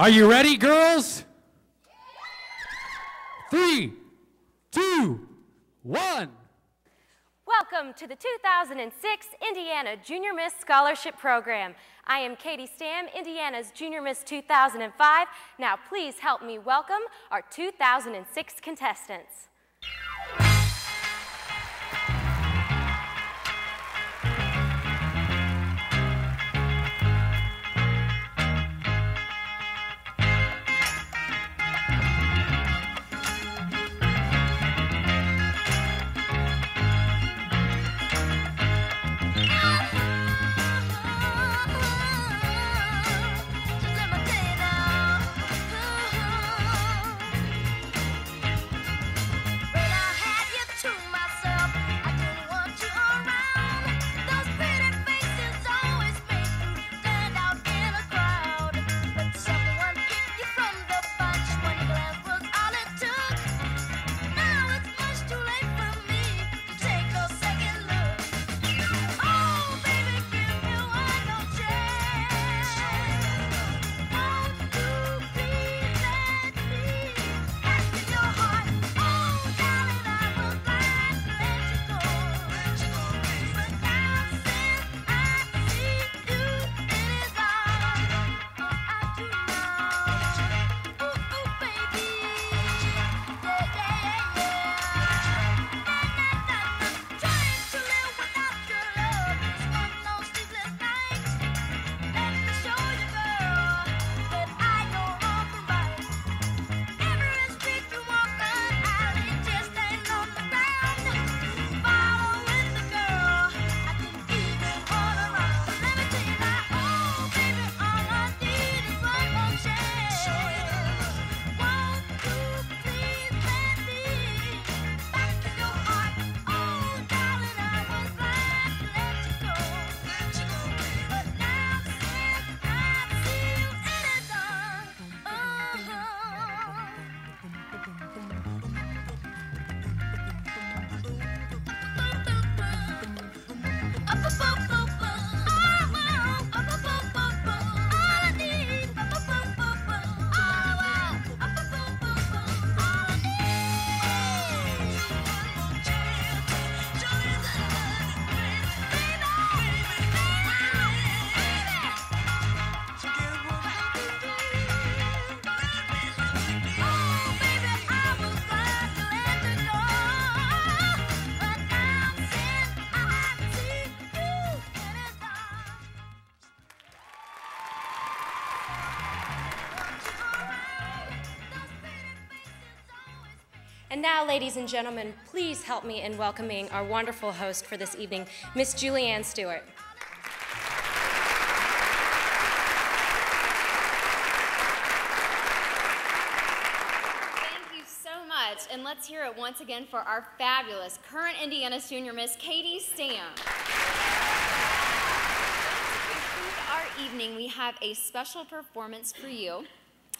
Are you ready, girls? Three, two, one. Welcome to the 2006 Indiana Junior Miss Scholarship Program. I am Katie Stam, Indiana's Junior Miss 2005. Now please help me welcome our 2006 contestants. And now, ladies and gentlemen, please help me in welcoming our wonderful host for this evening, Miss Julianne Stewart. Thank you so much, and let's hear it once again for our fabulous current Indiana Junior Miss Katie Stam. To conclude our evening, we have a special performance for you.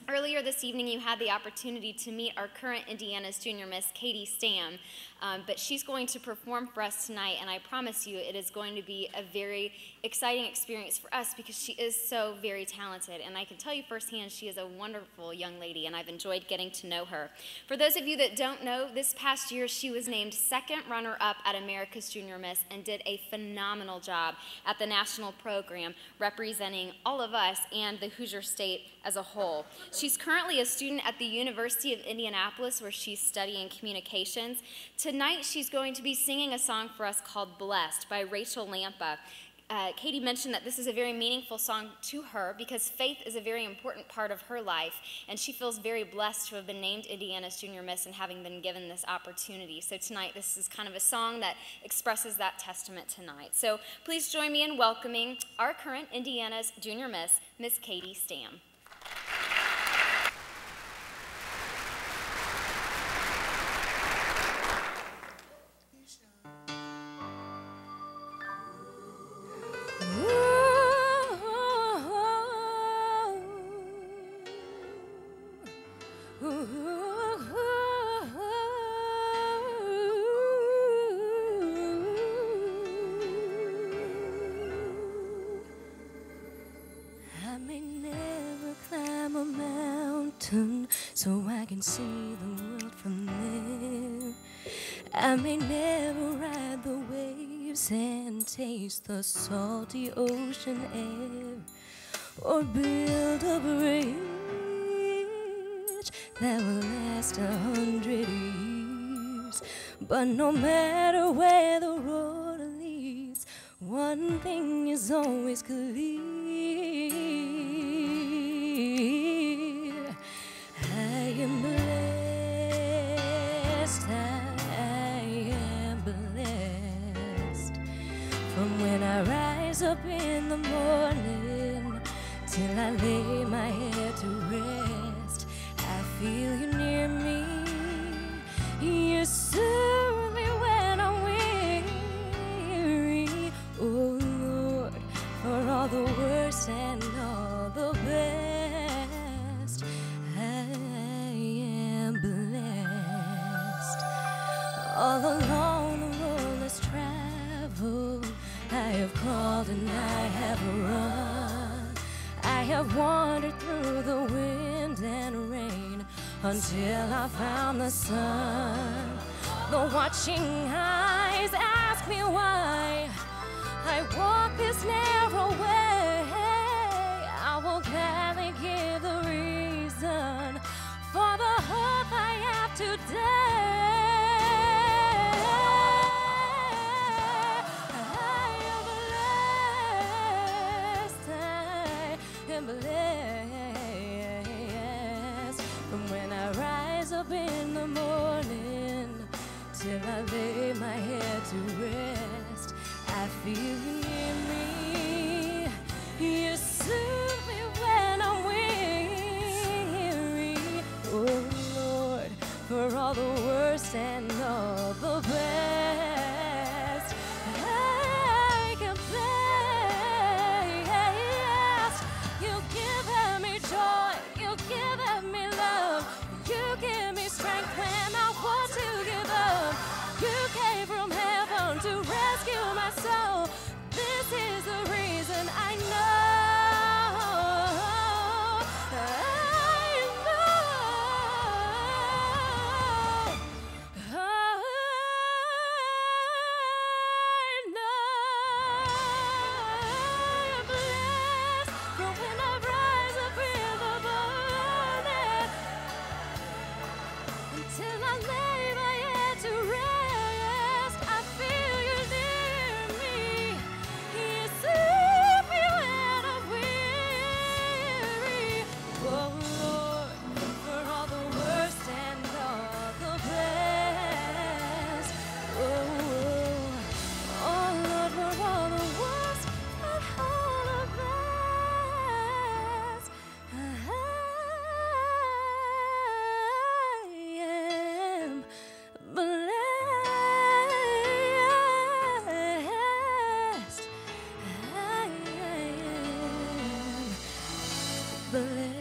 Earlier this evening, you had the opportunity to meet our current Indiana's Junior Miss, Katie Stam, um, but she's going to perform for us tonight, and I promise you it is going to be a very exciting experience for us because she is so very talented, and I can tell you firsthand she is a wonderful young lady, and I've enjoyed getting to know her. For those of you that don't know, this past year she was named second runner-up at America's Junior Miss and did a phenomenal job at the national program representing all of us and the Hoosier State as a whole. She's currently a student at the University of Indianapolis where she's studying communications. Tonight she's going to be singing a song for us called Blessed by Rachael Lampa. Uh, Katie mentioned that this is a very meaningful song to her because faith is a very important part of her life, and she feels very blessed to have been named Indiana's Junior Miss and having been given this opportunity. So tonight, this is kind of a song that expresses that testament tonight. So please join me in welcoming our current Indiana's Junior Miss, Miss Katie Stam. Mountain so I can see the world from there. I may never ride the waves and taste the salty ocean air or build a bridge that will last a hundred years. But no matter where the road leads, one thing is always clear. Till I lay my head to rest, I feel you near me. You soothe me when I'm weary. Oh Lord, for all the worst and all the best, I am blessed. All along the road less traveled, I have called and I have run. I have wandered through the wind and rain until I found the sun. The watching eyes ask me why I walk this narrow way. I will gladly give the reason for the hope I have today. The morning till I lay my head to rest, I feel you near me. You soothe me when I'm weary. Oh Lord, for all the worst and. to rescue my soul. This is the reason I know. believe.